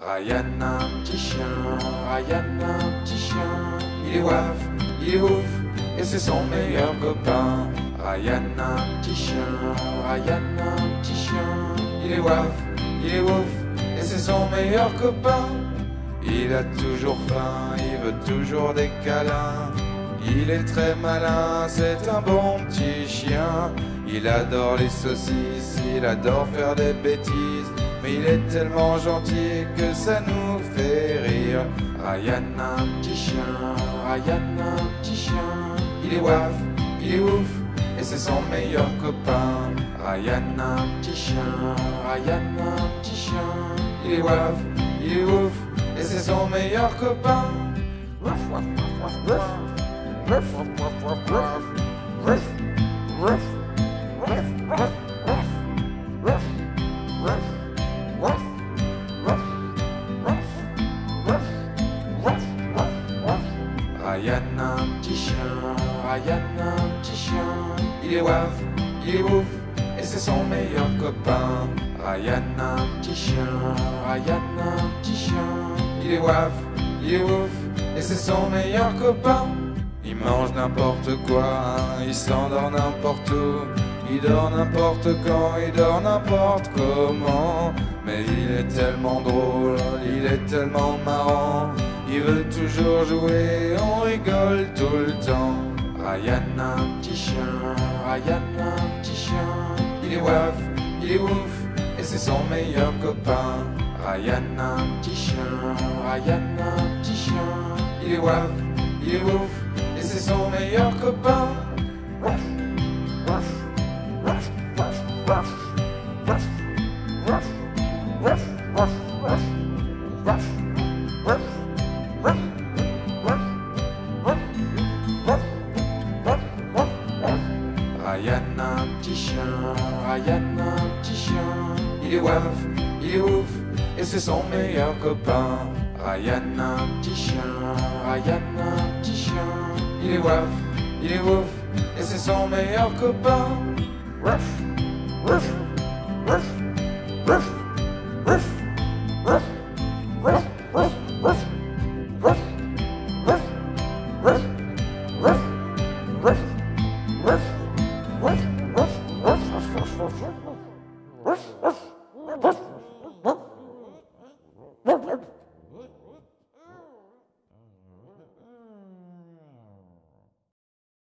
Ryan, un petit chien, Ryan, un petit chien. Il est waf, il est ouf, et c'est son meilleur copain. Ryan, un petit chien, Ryan, un petit chien. Il est waf, il est ouf, et c'est son meilleur copain. Il a toujours faim, il veut toujours des câlins. Il est très malin, c'est un bon petit chien. Il adore les saucisses, il adore faire des bêtises. Il est tellement gentil que ça nous fait rire. Ryan, un petit chien, Ryan, un petit chien. Il est waf, il est ouf, et c'est son meilleur copain. Ryan, un petit chien, Ryan, un petit chien. Il est waf, il est ouf, et c'est son meilleur copain. Ryan, un petit chien, Ryan, un petit chien. Il est waf, il est ouf, et c'est son meilleur copain. Ryan, un petit chien, Ryan, un petit chien. Il est waf, il est ouf, et c'est son meilleur copain. Il mange n'importe quoi, hein, il s'endort n'importe où. Il dort n'importe quand, il dort n'importe comment. Mais il est tellement drôle, il est tellement marrant. Il veut toujours jouer, on rigole tout le temps. Ryan, un petit chien, Ryan, un petit chien. Il est waf, il est ouf, et c'est son meilleur copain. Ryan, un petit chien, Ryan, un petit chien. Il est waf, il est ouf, et c'est son meilleur copain. Ryan, un petit chien, Ryan, un petit chien. Il est waf, il est ouf, et c'est son meilleur copain. Ryan, un petit chien, Ryan, un petit chien. Il est waf, il est ouf, et c'est son meilleur copain. Waf, waf, woof, woof, woof.